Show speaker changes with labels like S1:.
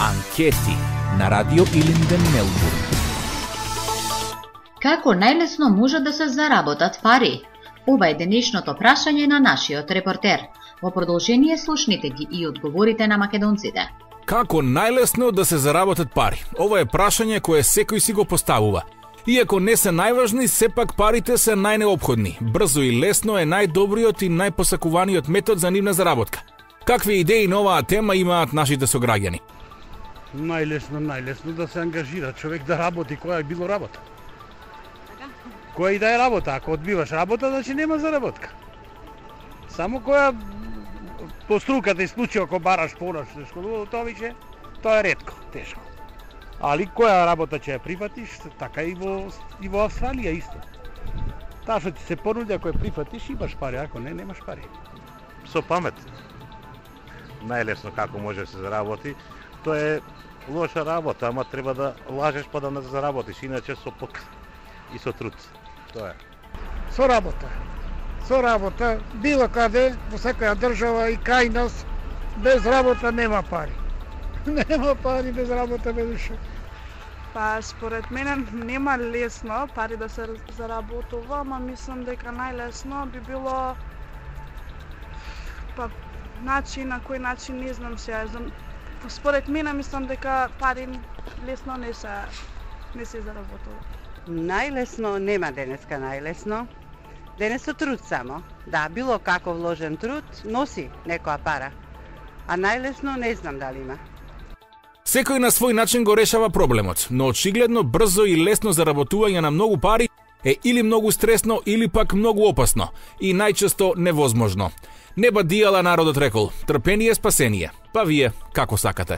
S1: Анкети на Радио Илинден Мелбурн.
S2: Како најлесно може да се заработат пари? Ова е денешното прашање на нашиот репортер. Во продолжение слушнете ги и одговорите на македонците.
S3: Како најлесно да се заработат пари? Ова е прашање кое секој си го поставува. Иако не се најважни, сепак парите се најнеобходни. Брзо и лесно е најдобриот и најпосакуваниот метод за нивна заработка. Какви идеи на оваа тема имаат нашите сограѓани?
S4: Најлесно, најлесно да се ангажира човек да работи која е било работа. Која и да е работа, ако одбиваш работа, значи нема заработка. Само која по струката и случај ако бараш понаш школува, тоа више, тоа е ретко, тешко. Али која работа ќе ја прифатиш, така и во и во Австралија исто. Таа што ти се понуди ако ја прифатиш, имаш пари, ако не, немаш пари.
S5: со памет. Најлесно како може да се заработи, тоа е лоша работа, ама треба да лажеш па да не заработиш, иначе со пок и со труд. Тоа е.
S6: со работа. Со работа, било каде, во секоја држава и кај нас, без работа нема пари. нема пари без работа, без душа.
S7: Па според мене нема лесно пари да се заработува, ама мислам дека најлесно би било па начин на кој начин не знам сега. Според мене мислам дека пари лесно не се не се заработува.
S8: Најлесно нема денеска најлесно. Денес со труд само. Да, било како вложен труд, носи некоја пара. А најлесно не знам дали има.
S3: Секој на свој начин го решава проблемот, но очигледно брзо и лесно заработување на многу пари е или многу стресно или пак многу опасно и најчесто невозможно. Неба дијала народот рекол, трпение е спасение. Па вие, како сакате?